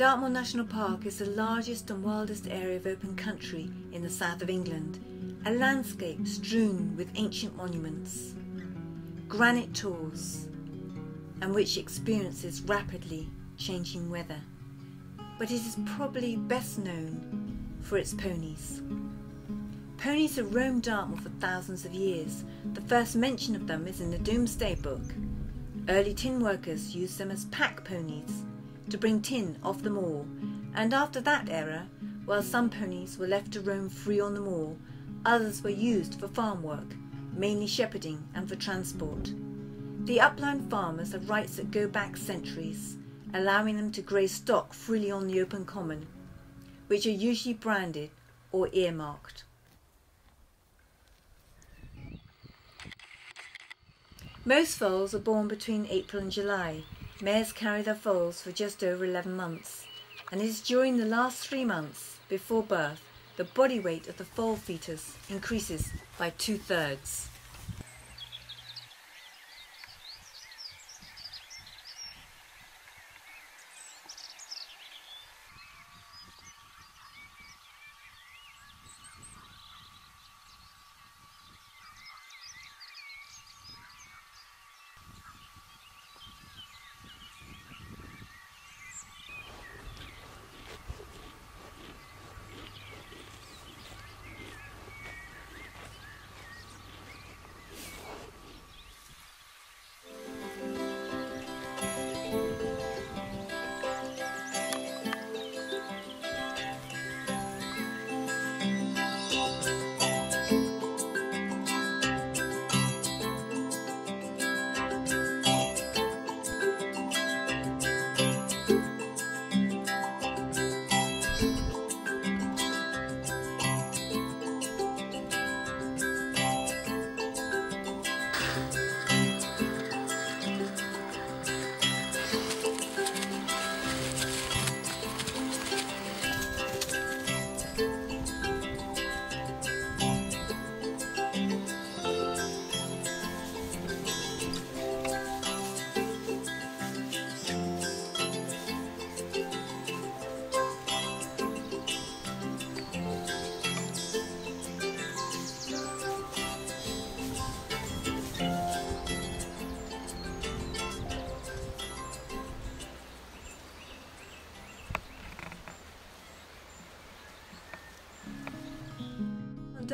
Dartmoor National Park is the largest and wildest area of open country in the south of England, a landscape strewn with ancient monuments, granite tors, and which experiences rapidly changing weather. But it is probably best known for its ponies. Ponies have roamed Dartmoor for thousands of years. The first mention of them is in the Domesday Book. Early tin workers used them as pack ponies to bring tin off the moor, and after that era, while some ponies were left to roam free on the moor, others were used for farm work, mainly shepherding and for transport. The upland farmers have rights that go back centuries, allowing them to graze stock freely on the open common, which are usually branded or earmarked. Most foals are born between April and July, Mares carry their foals for just over 11 months, and it is during the last three months before birth the body weight of the foal fetus increases by two thirds.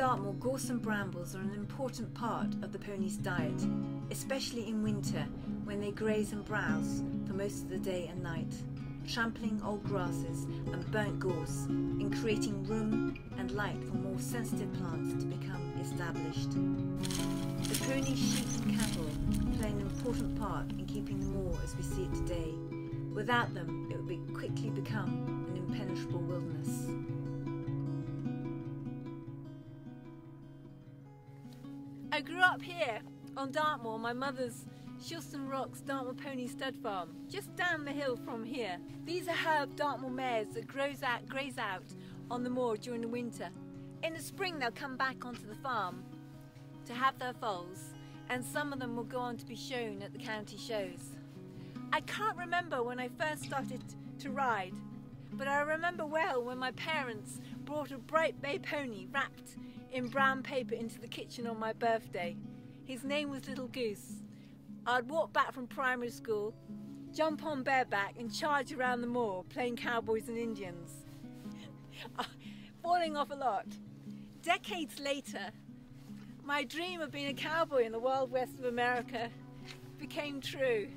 Dartmoor, gorse and brambles are an important part of the pony's diet, especially in winter when they graze and browse for most of the day and night, trampling old grasses and burnt gorse in creating room and light for more sensitive plants to become established. The pony, sheep and cattle play an important part in keeping the moor as we see it today. Without them, it would be quickly become an impenetrable wilderness. I grew up here on Dartmoor, my mother's Shilstone Rocks Dartmoor Pony Stud Farm, just down the hill from here. These are herb Dartmoor mares that grows out, graze out on the moor during the winter. In the spring they'll come back onto the farm to have their foals and some of them will go on to be shown at the county shows. I can't remember when I first started to ride, but I remember well when my parents brought a bright bay pony wrapped in brown paper into the kitchen on my birthday. His name was Little Goose. I'd walk back from primary school, jump on bareback and charge around the moor playing cowboys and Indians. Ah, falling off a lot. Decades later, my dream of being a cowboy in the wild west of America became true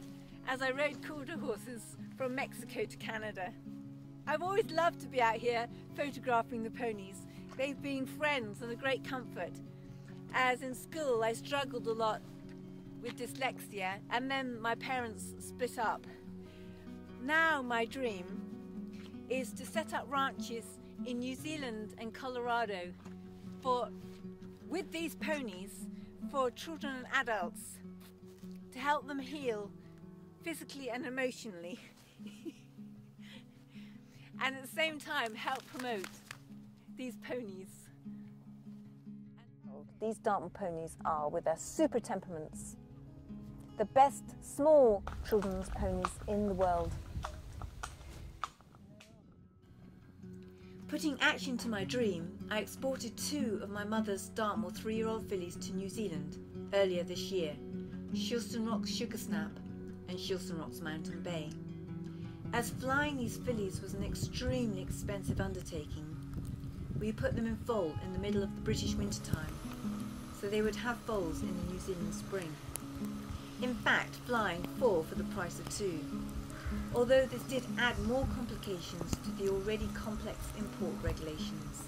as I rode quarter horses from Mexico to Canada. I've always loved to be out here photographing the ponies They've been friends and a great comfort. As in school, I struggled a lot with dyslexia, and then my parents split up. Now, my dream is to set up ranches in New Zealand and Colorado for with these ponies for children and adults to help them heal physically and emotionally and at the same time help promote these ponies? Oh, these Dartmoor ponies are, with their super temperaments, the best small children's ponies in the world. Putting action to my dream, I exported two of my mother's Dartmoor three year old fillies to New Zealand earlier this year Shilstone Rocks Sugar Snap and Shilstone Rocks Mountain Bay. As flying these fillies was an extremely expensive undertaking, we put them in foal in the middle of the British winter time, so they would have foals in the New Zealand spring. In fact, flying four for the price of two, although this did add more complications to the already complex import regulations,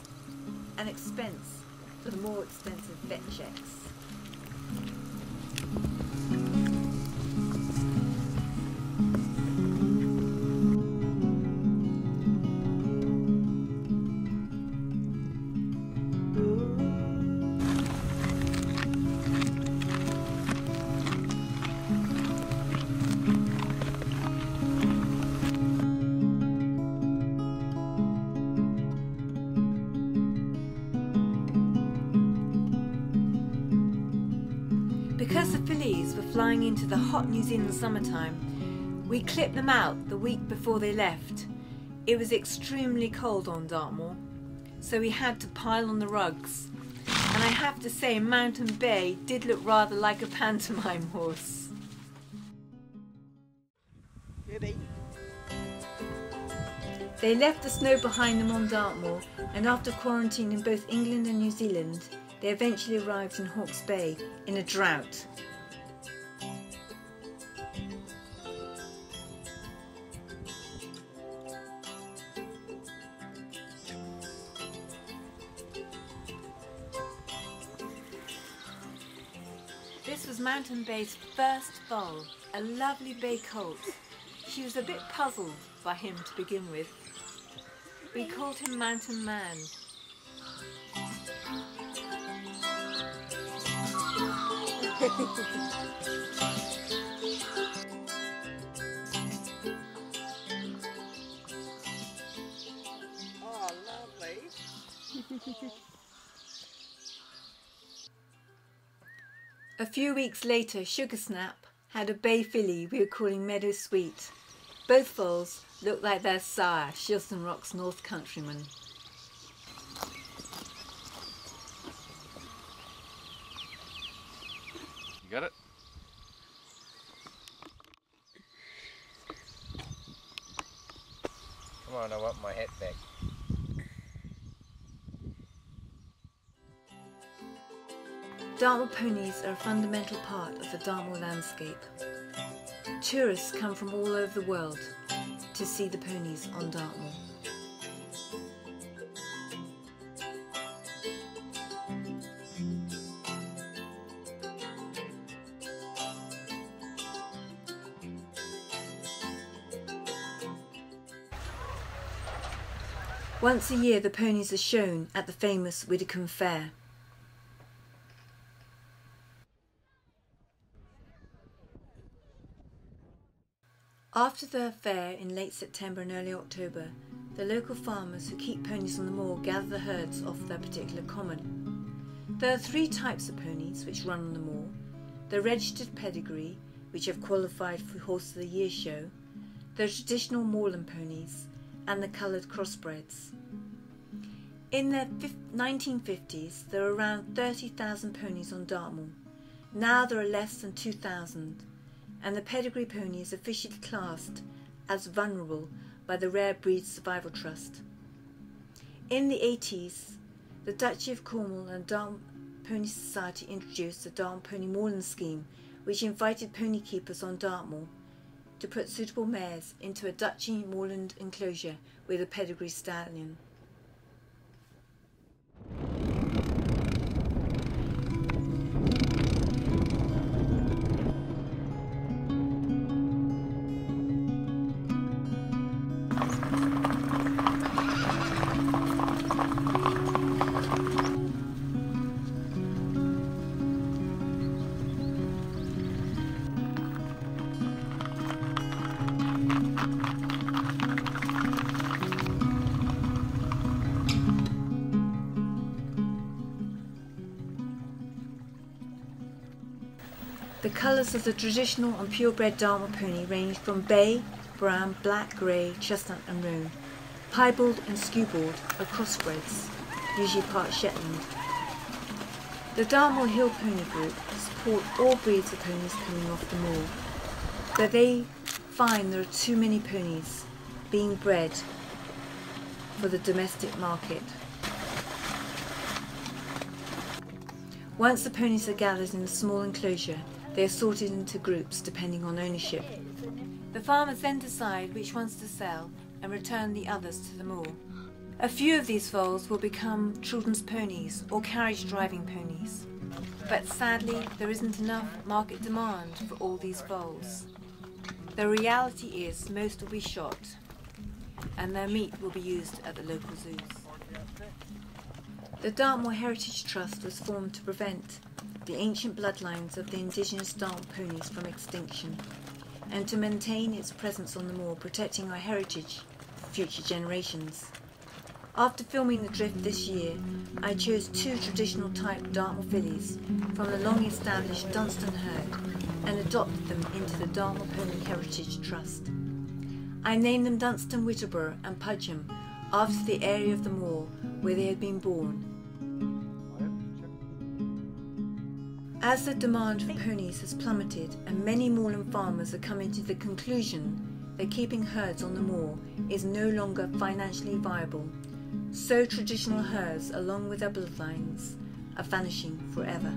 and expense for the more expensive vet checks. The fillies were flying into the hot New Zealand summertime, we clipped them out the week before they left. It was extremely cold on Dartmoor, so we had to pile on the rugs. And I have to say, Mountain Bay did look rather like a pantomime horse. They left the snow behind them on Dartmoor, and after quarantine in both England and New Zealand, they eventually arrived in Hawke's Bay in a drought. This was Mountain Bay's first foal, a lovely bay colt. She was a bit puzzled by him to begin with. We called him Mountain Man. Oh, lovely. A few weeks later, Sugar Snap had a bay filly we were calling Meadow Sweet. Both foals looked like their sire, Shilstone Rock's North Countryman. Got it? Come on, I want my hat back. Dartmoor ponies are a fundamental part of the Dartmoor landscape. Tourists come from all over the world to see the ponies on Dartmoor. Once a year the ponies are shown at the famous Widecombe Fair. After the fair in late September and early October, the local farmers who keep ponies on the moor gather the herds off their particular common. There are three types of ponies which run on the moor the registered pedigree, which have qualified for Horse of the Year show, the traditional moorland ponies, and the coloured crossbreds. In the 1950s, there were around 30,000 ponies on Dartmoor. Now there are less than 2,000 and the pedigree pony is officially classed as vulnerable by the Rare Breeds Survival Trust. In the 80s, the Duchy of Cornwall and Dartmoor Pony Society introduced the Dartmoor Pony Moorland Scheme, which invited pony keepers on Dartmoor to put suitable mares into a Duchy moorland enclosure with a pedigree stallion. The colours of the traditional and purebred Dartmoor pony range from bay, brown, black, grey, chestnut and roan. Piebald and Skewbald are crossbreds, usually part Shetland. The Dartmoor Hill Pony Group support all breeds of ponies coming off the moor, but they find there are too many ponies being bred for the domestic market. Once the ponies are gathered in a small enclosure, they are sorted into groups depending on ownership. The farmers then decide which ones to sell and return the others to the moor. A few of these foals will become children's ponies or carriage driving ponies. But sadly, there isn't enough market demand for all these foals. The reality is most will be shot and their meat will be used at the local zoos. The Dartmoor Heritage Trust was formed to prevent the ancient bloodlines of the indigenous Dartmoor ponies from extinction and to maintain its presence on the moor, protecting our heritage for future generations. After filming the drift this year, I chose two traditional type Dartmoor fillies from the long established Dunstone herd and adopted them into the Dartmoor Pony Heritage Trust. I named them Dunstone Whittleborough and Pudsham after the area of the moor where they had been born. As the demand for ponies has plummeted and many moorland farmers are coming to the conclusion that keeping herds on the moor is no longer financially viable, so traditional herds along with their bloodlines are vanishing forever.